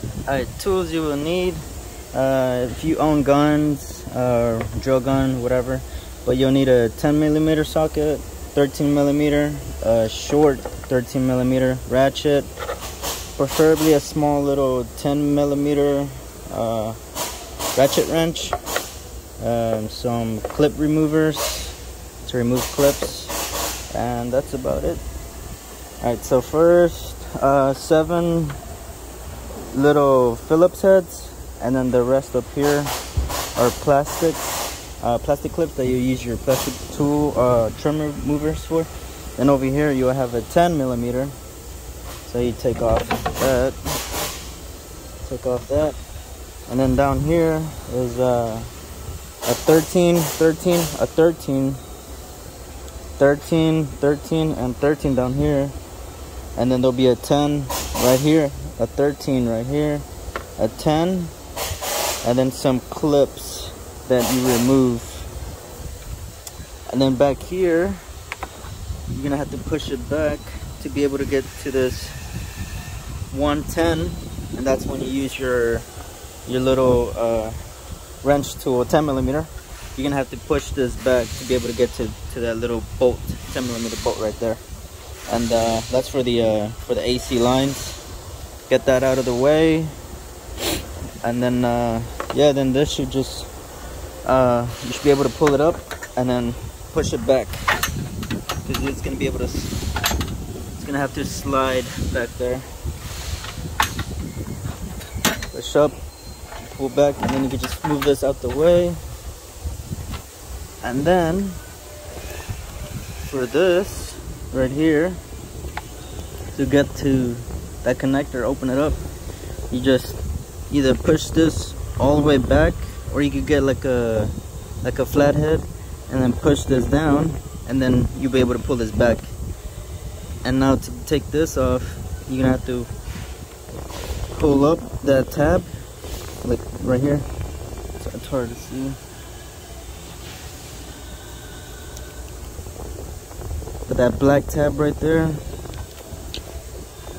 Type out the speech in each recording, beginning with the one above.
Alright, tools you will need. Uh, if you own guns, uh, drill gun, whatever, but you'll need a 10 millimeter socket, 13 millimeter, a short 13 millimeter ratchet, preferably a small little 10 millimeter uh, ratchet wrench, um, some clip removers to remove clips, and that's about it. Alright, so first, uh, seven little Phillips heads, and then the rest up here are plastic, uh, plastic clips that you use your plastic tool uh, trim removers for. Then over here you have a 10 millimeter, so you take off that, take off that, and then down here is uh, a 13, 13, a 13, 13, 13, and 13 down here, and then there'll be a 10 right here a 13 right here, a 10, and then some clips that you remove. And then back here, you're gonna have to push it back to be able to get to this 110, and that's when you use your your little uh, wrench tool, 10 millimeter. You're gonna have to push this back to be able to get to, to that little bolt, 10 millimeter bolt right there. And uh, that's for the uh, for the AC lines get that out of the way. And then uh, yeah then this should just uh, you should be able to pull it up and then push it back. Because it's gonna be able to it's gonna have to slide back there. Push up pull back and then you can just move this out the way. And then for this right here to get to that connector, open it up, you just either push this all the way back or you could get like a like a flathead and then push this down and then you'll be able to pull this back. And now to take this off, you're gonna have to pull up that tab, like right here. So it's hard to see. But that black tab right there,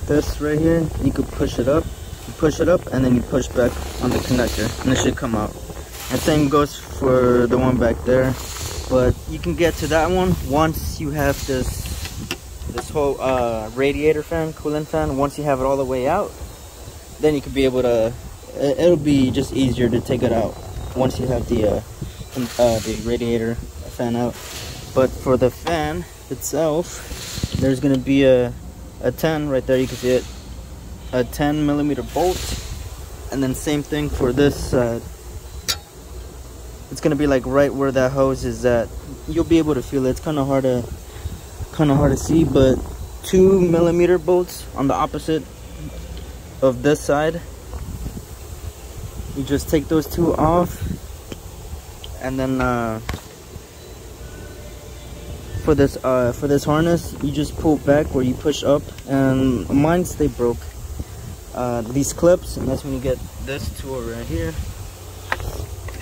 this right here, you could push it up. You push it up and then you push back on the connector and it should come out. And same goes for the one back there. But you can get to that one once you have this this whole uh, radiator fan, coolant fan, once you have it all the way out, then you could be able to, it'll be just easier to take it out once you have the, uh, uh, the radiator fan out. But for the fan itself, there's going to be a a 10 right there you can see it. A 10 millimeter bolt and then same thing for this side. It's gonna be like right where that hose is at. You'll be able to feel it. It's kind of hard to kind of hard to see but two millimeter bolts on the opposite of this side. You just take those two off and then uh, for this uh, for this harness you just pull back or you push up and mine stay broke. Uh, these clips and that's when you get this tool right here.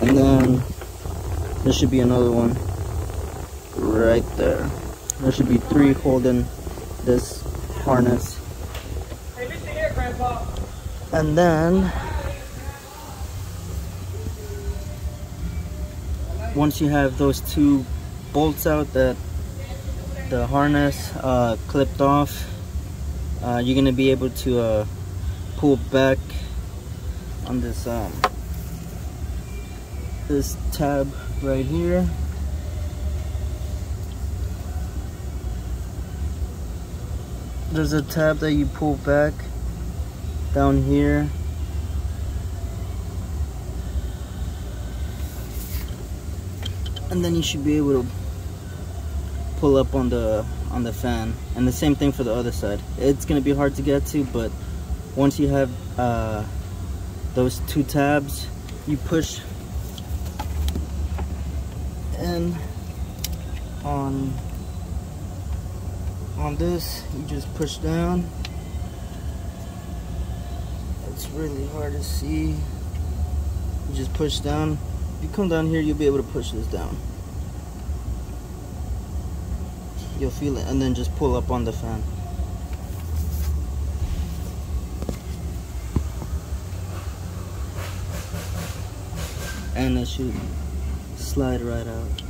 And then there should be another one right there. There should be three holding this harness. And then once you have those two bolts out that the harness uh, clipped off uh, you're gonna be able to uh, pull back on this um, this tab right here. There's a tab that you pull back down here. And then you should be able to pull up on the on the fan. And the same thing for the other side. It's gonna be hard to get to but once you have uh, those two tabs you push in on on this you just push down. It's really hard to see. You just push down. If you come down here you'll be able to push this down you'll feel it and then just pull up on the fan. And it should slide right out.